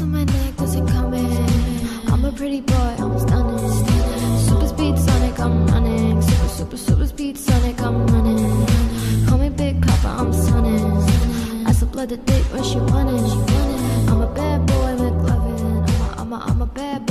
On my neck, doesn't come in? I'm a pretty boy, I'm stunning. Super speed Sonic, I'm running. Super, super, super speed Sonic, I'm running. Call me Big Papa, I'm stunning. I supplied the date where she wanted. I'm a bad boy, McLovin. I'm a, I'm a, I'm a bad boy.